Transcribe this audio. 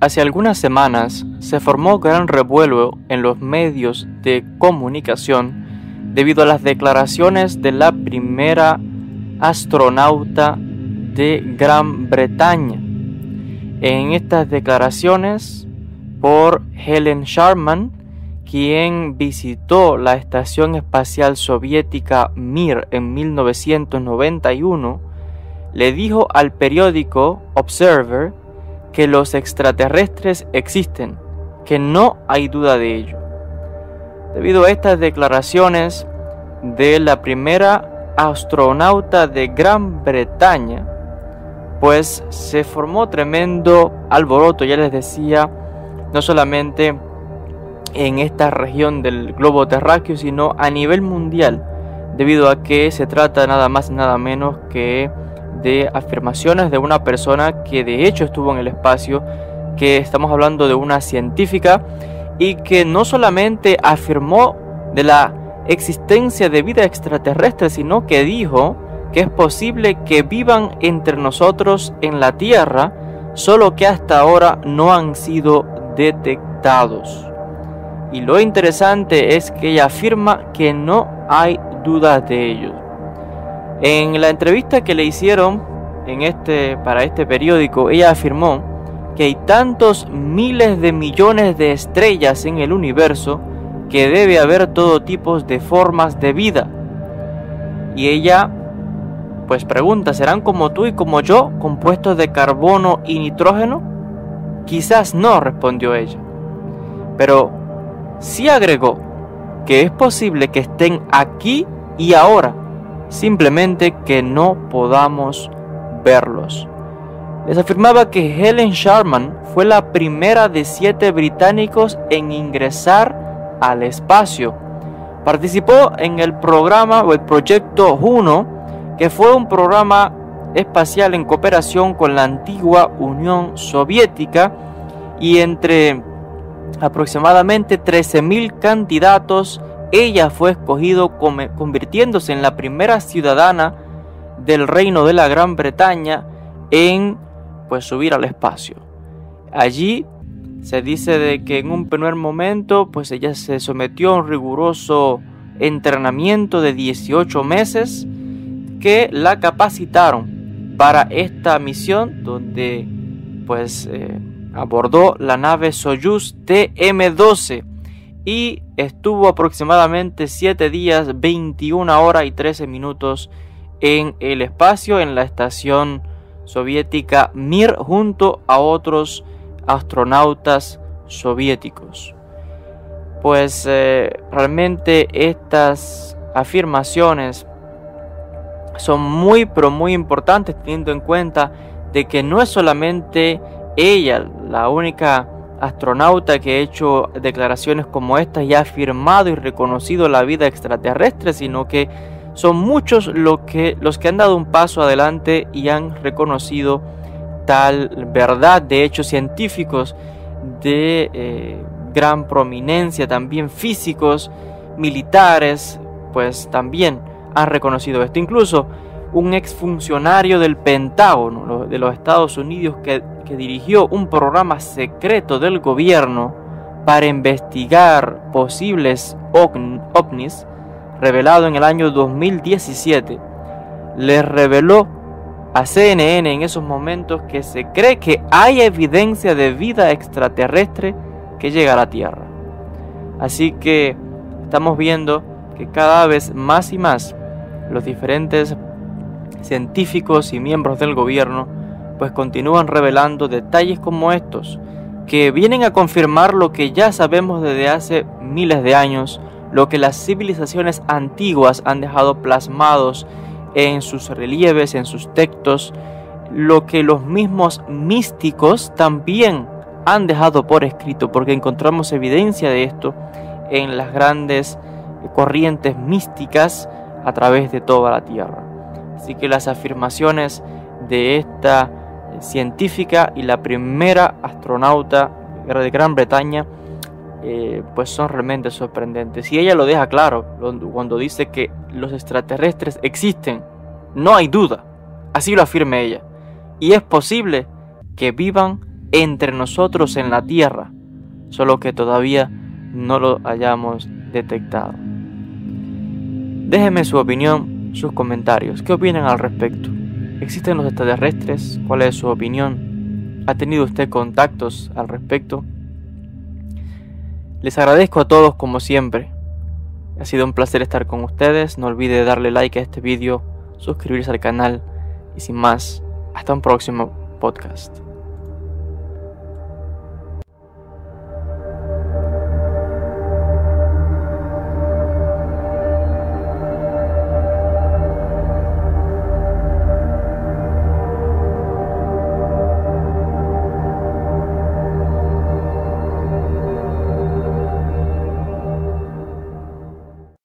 Hace algunas semanas se formó gran revuelo en los medios de comunicación debido a las declaraciones de la primera astronauta de Gran Bretaña. En estas declaraciones por Helen Sharman, quien visitó la Estación Espacial Soviética Mir en 1991, le dijo al periódico Observer que los extraterrestres existen, que no hay duda de ello. Debido a estas declaraciones de la primera astronauta de Gran Bretaña, pues se formó tremendo alboroto, ya les decía, no solamente en esta región del globo terráqueo, sino a nivel mundial, debido a que se trata nada más nada menos que de afirmaciones de una persona que de hecho estuvo en el espacio, que estamos hablando de una científica y que no solamente afirmó de la existencia de vida extraterrestre, sino que dijo que es posible que vivan entre nosotros en la Tierra, solo que hasta ahora no han sido detectados. Y lo interesante es que ella afirma que no hay dudas de ello. En la entrevista que le hicieron en este, para este periódico, ella afirmó que hay tantos miles de millones de estrellas en el universo que debe haber todo tipo de formas de vida. Y ella pues pregunta, ¿serán como tú y como yo, compuestos de carbono y nitrógeno? Quizás no, respondió ella. Pero sí agregó que es posible que estén aquí y ahora simplemente que no podamos verlos. Les afirmaba que Helen Sharman fue la primera de siete británicos en ingresar al espacio. Participó en el programa o el proyecto Juno, que fue un programa espacial en cooperación con la antigua Unión Soviética y entre aproximadamente 13.000 candidatos ella fue escogido convirtiéndose en la primera ciudadana del reino de la Gran Bretaña en pues subir al espacio. Allí se dice de que en un primer momento pues ella se sometió a un riguroso entrenamiento de 18 meses que la capacitaron para esta misión donde pues eh, abordó la nave Soyuz TM-12 y estuvo aproximadamente 7 días, 21 horas y 13 minutos en el espacio en la estación soviética Mir junto a otros astronautas soviéticos. Pues eh, realmente estas afirmaciones son muy pero muy importantes teniendo en cuenta de que no es solamente ella la única astronauta que ha hecho declaraciones como estas y ha afirmado y reconocido la vida extraterrestre, sino que son muchos los que, los que han dado un paso adelante y han reconocido tal verdad de hechos científicos de eh, gran prominencia, también físicos, militares, pues también han reconocido esto. Incluso un exfuncionario del Pentágono de los Estados Unidos que que dirigió un programa secreto del gobierno para investigar posibles ovnis, revelado en el año 2017, le reveló a CNN en esos momentos que se cree que hay evidencia de vida extraterrestre que llega a la Tierra. Así que estamos viendo que cada vez más y más los diferentes científicos y miembros del gobierno pues continúan revelando detalles como estos, que vienen a confirmar lo que ya sabemos desde hace miles de años, lo que las civilizaciones antiguas han dejado plasmados en sus relieves, en sus textos, lo que los mismos místicos también han dejado por escrito, porque encontramos evidencia de esto en las grandes corrientes místicas a través de toda la tierra. Así que las afirmaciones de esta científica y la primera astronauta de Gran Bretaña, eh, pues son realmente sorprendentes. Y ella lo deja claro cuando dice que los extraterrestres existen, no hay duda, así lo afirma ella. Y es posible que vivan entre nosotros en la tierra, solo que todavía no lo hayamos detectado. Déjeme su opinión, sus comentarios. ¿Qué opinan al respecto? ¿Existen los extraterrestres? ¿Cuál es su opinión? ¿Ha tenido usted contactos al respecto? Les agradezco a todos como siempre. Ha sido un placer estar con ustedes. No olvide darle like a este vídeo, suscribirse al canal y sin más, hasta un próximo podcast.